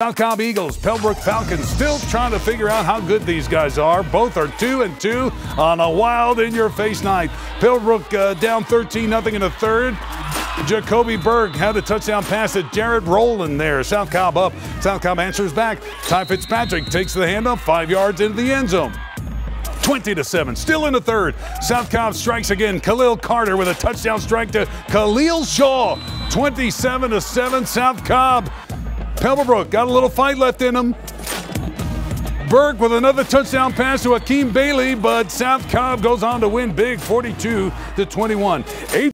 South Cobb Eagles, Pebblebrook Falcons, still trying to figure out how good these guys are. Both are two and two on a wild in-your-face night. Pebblebrook uh, down 13 nothing in the third. Jacoby Berg had a touchdown pass at Jared Rowland there. South Cobb up. South Cobb answers back. Ty Fitzpatrick takes the handoff five yards into the end zone. 20 to 7. Still in the third. South Cobb strikes again. Khalil Carter with a touchdown strike to Khalil Shaw. 27 to 7. South Cobb Pebblebrook got a little fight left in him. Burke with another touchdown pass to Akeem Bailey, but South Cobb goes on to win big 42 to 21. Eight